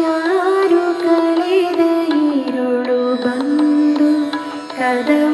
ಯಾರು ಕಳೆದ ಈರುಳು ಬಂದು ಕದ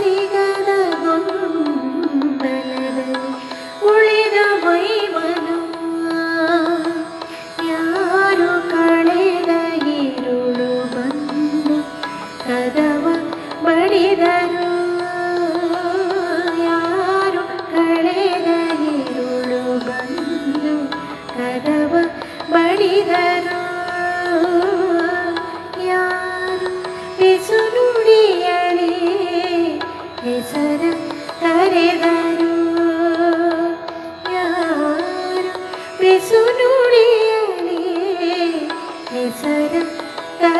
Thank you.